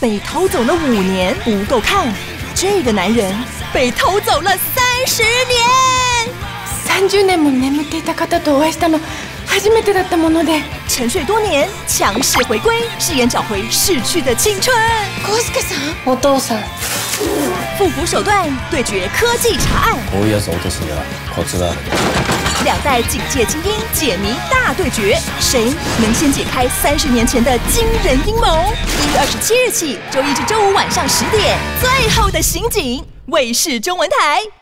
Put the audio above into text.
被偷走了五年不够看，这个男人被偷走了三十年。三十年も眠っていた方とお会いしたの初めてだったもので。沉睡多年，强势回归，誓言找回逝去的青春。康介さん、お父さん。 复古手段对决科技查案，こういうやつ落とすにはコツがある。两代警界精英解谜大对决，谁能先解开三十年前的惊人阴谋？一月二十七日起，周一至周五晚上十点，最后的刑警，卫视中文台。